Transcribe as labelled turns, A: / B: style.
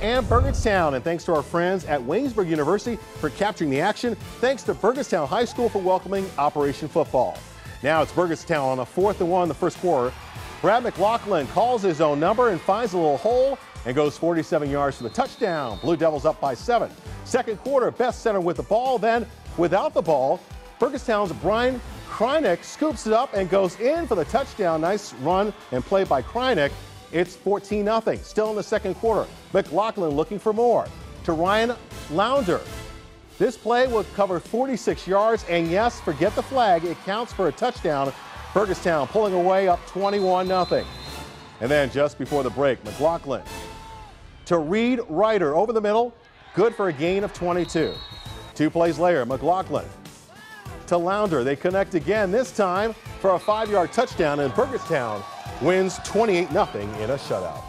A: and Burgettstown. And thanks to our friends at Waynesburg University for capturing the action. Thanks to Burgettstown High School for welcoming Operation Football. Now it's Burgettstown on a fourth and one in the first quarter. Brad McLaughlin calls his own number and finds a little hole and goes 47 yards for the touchdown. Blue Devils up by seven. Second quarter, Beth-Center with the ball. Then without the ball, Burgettstown's Brian Krynick scoops it up and goes in for the touchdown. Nice run and play by Krynick. It's 14 0. Still in the second quarter. McLaughlin looking for more. To Ryan Lounder. This play will cover 46 yards, and yes, forget the flag. It counts for a touchdown. Burgettstown pulling away up 21 0. And then just before the break, McLaughlin to Reed Ryder over the middle. Good for a gain of 22. Two plays later, McLaughlin to Lounder. They connect again, this time for a five yard touchdown, and Burgettstown wins 28 0 in a shutout.